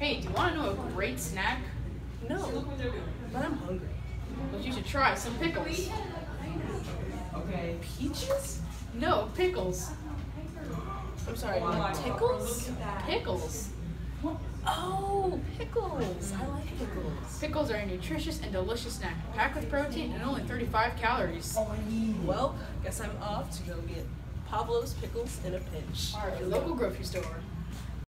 Hey, do you want to know a great snack? No, but I'm hungry. Well, you should try some pickles. Okay. Peaches? No, pickles. I'm sorry, Pickles? Pickles. Oh, pickles. I like pickles. Pickles are a nutritious and delicious snack, packed with protein and only 35 calories. Oh, well, guess I'm off to go get Pablo's pickles in a pinch. All right, local grocery store.